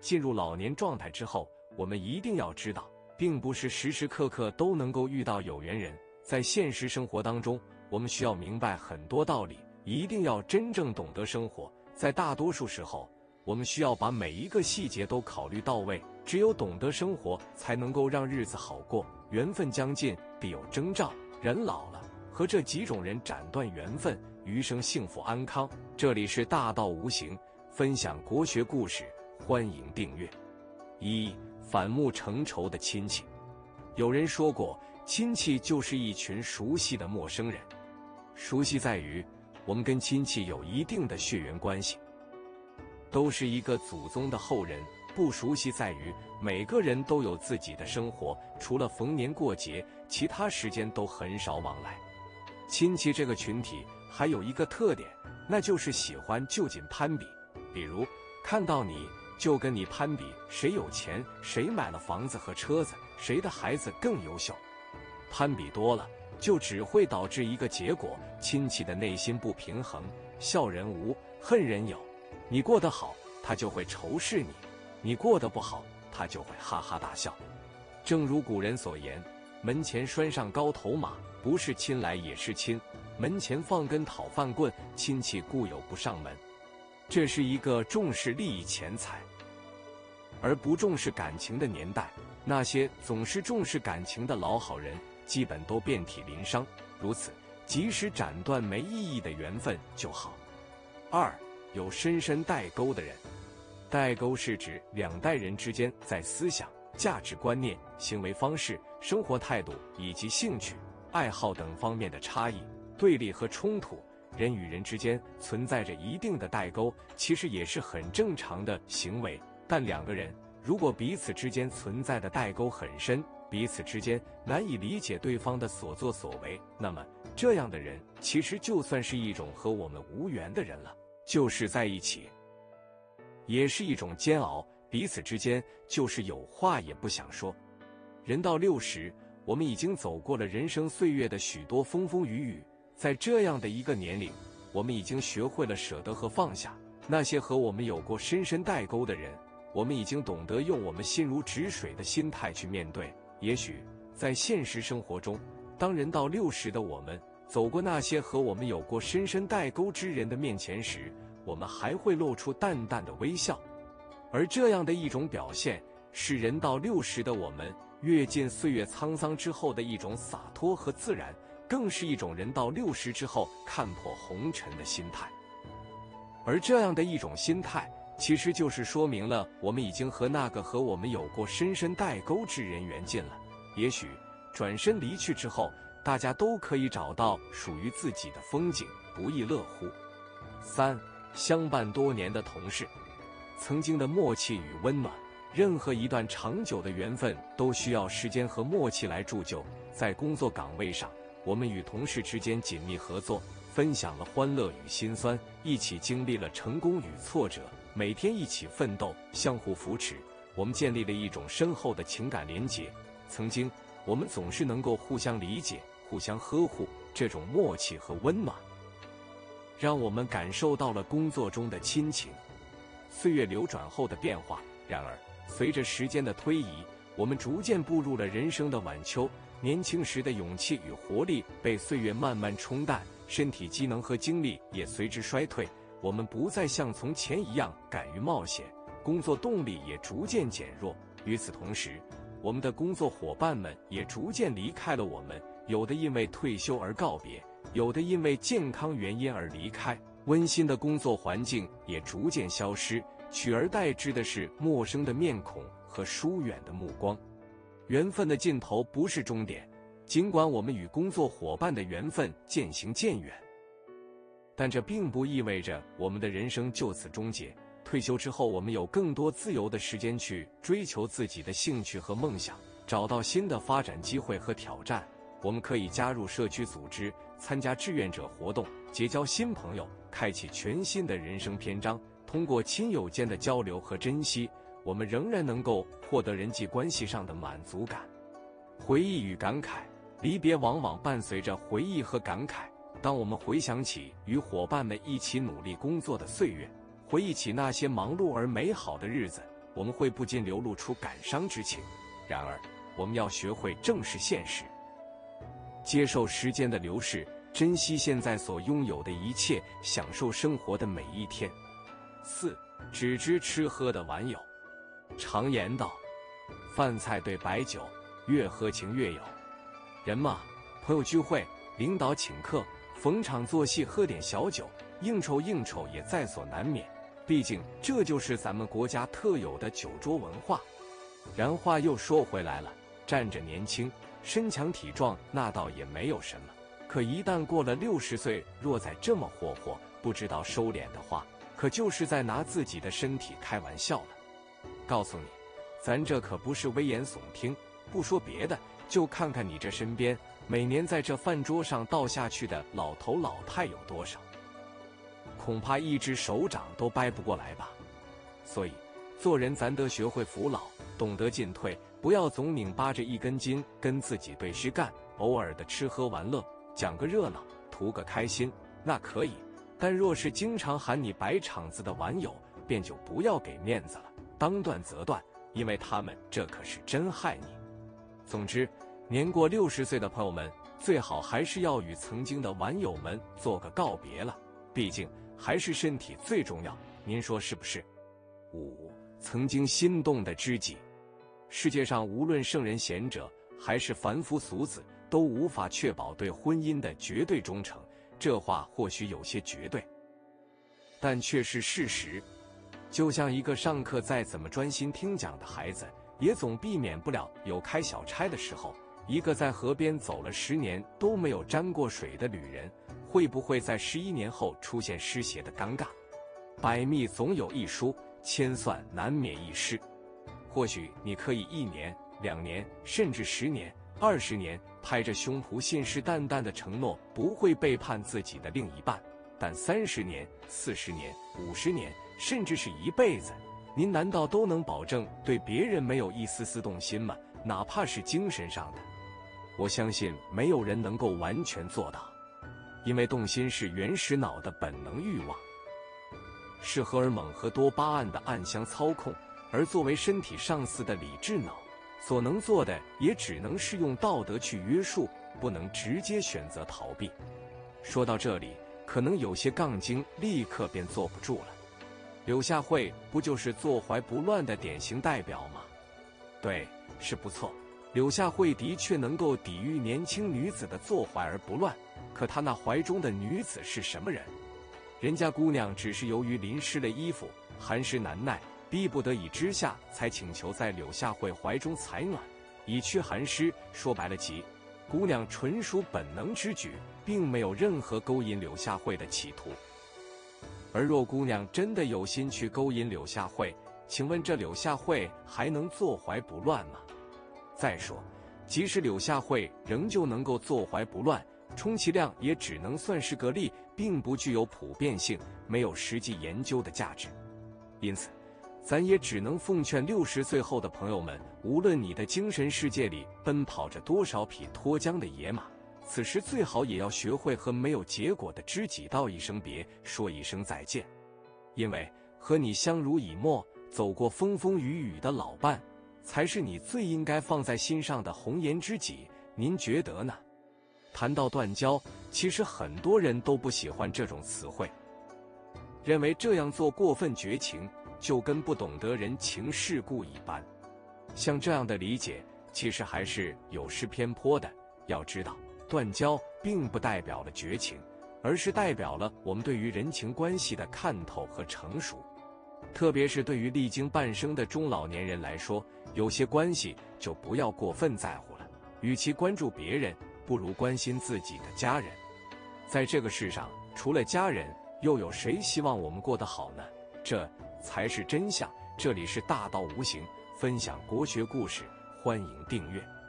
进入老年状态之后，我们一定要知道，并不是时时刻刻都能够遇到有缘人。在现实生活当中，我们需要明白很多道理，一定要真正懂得生活。在大多数时候，我们需要把每一个细节都考虑到位。只有懂得生活，才能够让日子好过。缘分将尽，必有征兆。人老了，和这几种人斩断缘分，余生幸福安康。这里是大道无形，分享国学故事，欢迎订阅。一反目成仇的亲戚，有人说过。亲戚就是一群熟悉的陌生人，熟悉在于我们跟亲戚有一定的血缘关系，都是一个祖宗的后人；不熟悉在于每个人都有自己的生活，除了逢年过节，其他时间都很少往来。亲戚这个群体还有一个特点，那就是喜欢就近攀比，比如看到你就跟你攀比谁有钱，谁买了房子和车子，谁的孩子更优秀。攀比多了，就只会导致一个结果：亲戚的内心不平衡。笑人无，恨人有。你过得好，他就会仇视你；你过得不好，他就会哈哈大笑。正如古人所言：“门前拴上高头马，不是亲来也是亲；门前放根讨饭棍，亲戚故友不上门。”这是一个重视利益、钱财，而不重视感情的年代。那些总是重视感情的老好人。基本都遍体鳞伤，如此，及时斩断没意义的缘分就好。二有深深代沟的人，代沟是指两代人之间在思想、价值观念、行为方式、生活态度以及兴趣、爱好等方面的差异、对立和冲突。人与人之间存在着一定的代沟，其实也是很正常的行为。但两个人如果彼此之间存在的代沟很深，彼此之间难以理解对方的所作所为，那么这样的人其实就算是一种和我们无缘的人了。就是在一起，也是一种煎熬。彼此之间就是有话也不想说。人到六十，我们已经走过了人生岁月的许多风风雨雨，在这样的一个年龄，我们已经学会了舍得和放下那些和我们有过深深代沟的人。我们已经懂得用我们心如止水的心态去面对。也许在现实生活中，当人到六十的我们走过那些和我们有过深深代沟之人的面前时，我们还会露出淡淡的微笑，而这样的一种表现，是人到六十的我们阅尽岁月沧桑之后的一种洒脱和自然，更是一种人到六十之后看破红尘的心态。而这样的一种心态。其实就是说明了，我们已经和那个和我们有过深深代沟之人缘尽了。也许转身离去之后，大家都可以找到属于自己的风景，不亦乐乎。三相伴多年的同事，曾经的默契与温暖，任何一段长久的缘分都需要时间和默契来铸就。在工作岗位上，我们与同事之间紧密合作，分享了欢乐与辛酸，一起经历了成功与挫折。每天一起奋斗，相互扶持，我们建立了一种深厚的情感连结。曾经，我们总是能够互相理解、互相呵护，这种默契和温暖，让我们感受到了工作中的亲情。岁月流转后的变化，然而随着时间的推移，我们逐渐步入了人生的晚秋。年轻时的勇气与活力被岁月慢慢冲淡，身体机能和精力也随之衰退。我们不再像从前一样敢于冒险，工作动力也逐渐减弱。与此同时，我们的工作伙伴们也逐渐离开了我们，有的因为退休而告别，有的因为健康原因而离开。温馨的工作环境也逐渐消失，取而代之的是陌生的面孔和疏远的目光。缘分的尽头不是终点，尽管我们与工作伙伴的缘分渐行渐远。但这并不意味着我们的人生就此终结。退休之后，我们有更多自由的时间去追求自己的兴趣和梦想，找到新的发展机会和挑战。我们可以加入社区组织，参加志愿者活动，结交新朋友，开启全新的人生篇章。通过亲友间的交流和珍惜，我们仍然能够获得人际关系上的满足感。回忆与感慨，离别往往伴随着回忆和感慨。当我们回想起与伙伴们一起努力工作的岁月，回忆起那些忙碌而美好的日子，我们会不禁流露出感伤之情。然而，我们要学会正视现实，接受时间的流逝，珍惜现在所拥有的一切，享受生活的每一天。四，只知吃喝的玩友。常言道：“饭菜对白酒，越喝情越有。”人嘛，朋友聚会，领导请客，逢场作戏，喝点小酒，应酬应酬也在所难免。毕竟，这就是咱们国家特有的酒桌文化。然话又说回来了，站着年轻、身强体壮，那倒也没有什么。可一旦过了六十岁，若再这么霍霍，不知道收敛的话，可就是在拿自己的身体开玩笑了。告诉你，咱这可不是危言耸听。不说别的，就看看你这身边，每年在这饭桌上倒下去的老头老太有多少，恐怕一只手掌都掰不过来吧。所以，做人咱得学会服老。懂得进退，不要总拧巴着一根筋跟自己对着干。偶尔的吃喝玩乐，讲个热闹，图个开心，那可以。但若是经常喊你摆场子的玩友，便就不要给面子了，当断则断，因为他们这可是真害你。总之，年过六十岁的朋友们，最好还是要与曾经的玩友们做个告别了。毕竟还是身体最重要，您说是不是？五，曾经心动的知己。世界上无论圣人贤者，还是凡夫俗子，都无法确保对婚姻的绝对忠诚。这话或许有些绝对，但却是事实。就像一个上课再怎么专心听讲的孩子，也总避免不了有开小差的时候；一个在河边走了十年都没有沾过水的旅人，会不会在十一年后出现湿鞋的尴尬？百密总有一疏，千算难免一失。或许你可以一年、两年，甚至十年、二十年，拍着胸脯信誓旦旦的承诺不会背叛自己的另一半，但三十年、四十年、五十年，甚至是一辈子，您难道都能保证对别人没有一丝丝动心吗？哪怕是精神上的，我相信没有人能够完全做到，因为动心是原始脑的本能欲望，是荷尔蒙和多巴胺的暗箱操控。而作为身体上司的理智脑，所能做的也只能是用道德去约束，不能直接选择逃避。说到这里，可能有些杠精立刻便坐不住了。柳下惠不就是坐怀不乱的典型代表吗？对，是不错。柳下惠的确能够抵御年轻女子的坐怀而不乱，可她那怀中的女子是什么人？人家姑娘只是由于淋湿了衣服，寒湿难耐。逼不得已之下，才请求在柳下惠怀中采暖，以驱寒湿。说白了，即姑娘纯属本能之举，并没有任何勾引柳下惠的企图。而若姑娘真的有心去勾引柳下惠，请问这柳下惠还能坐怀不乱吗？再说，即使柳下惠仍旧能够坐怀不乱，充其量也只能算是个例，并不具有普遍性，没有实际研究的价值。因此。咱也只能奉劝六十岁后的朋友们，无论你的精神世界里奔跑着多少匹脱缰的野马，此时最好也要学会和没有结果的知己道一声别，说一声再见。因为和你相濡以沫、走过风风雨雨的老伴，才是你最应该放在心上的红颜知己。您觉得呢？谈到断交，其实很多人都不喜欢这种词汇，认为这样做过分绝情。就跟不懂得人情世故一般，像这样的理解其实还是有失偏颇的。要知道，断交并不代表了绝情，而是代表了我们对于人情关系的看透和成熟。特别是对于历经半生的中老年人来说，有些关系就不要过分在乎了。与其关注别人，不如关心自己的家人。在这个世上，除了家人，又有谁希望我们过得好呢？这。才是真相。这里是大道无形，分享国学故事，欢迎订阅。